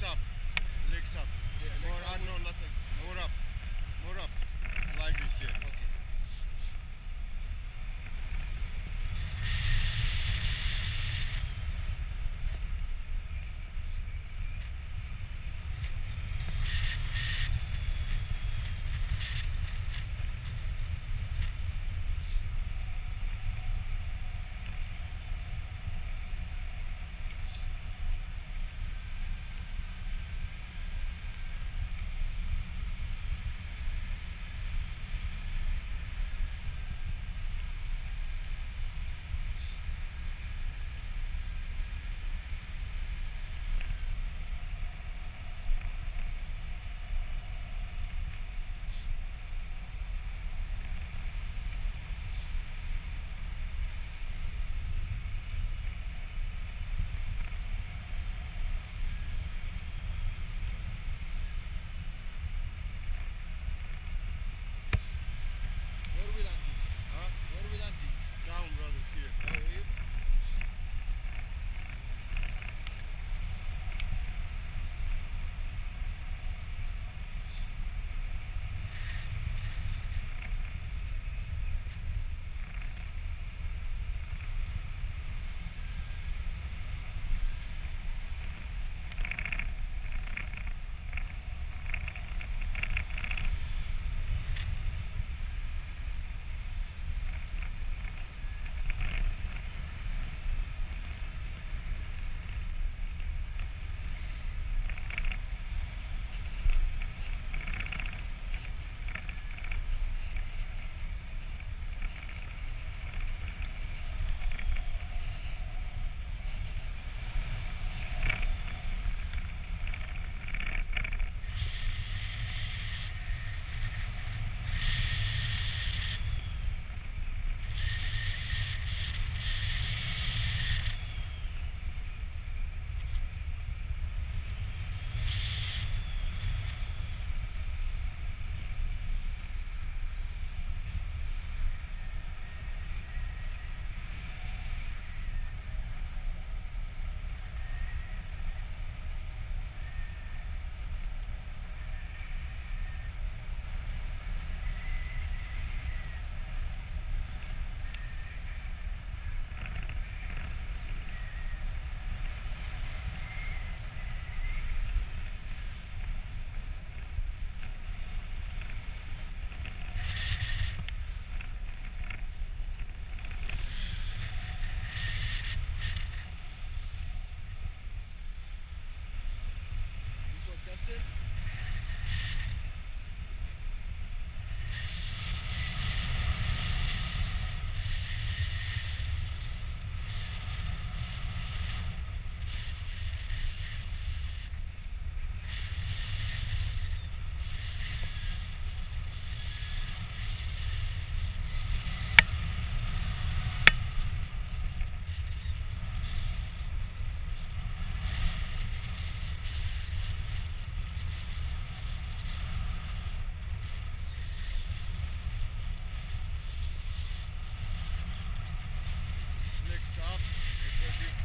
legs up. Legs up. Yeah, More, legs up. no, nothing. More up. More up. Like this, yeah. Okay. Rick South.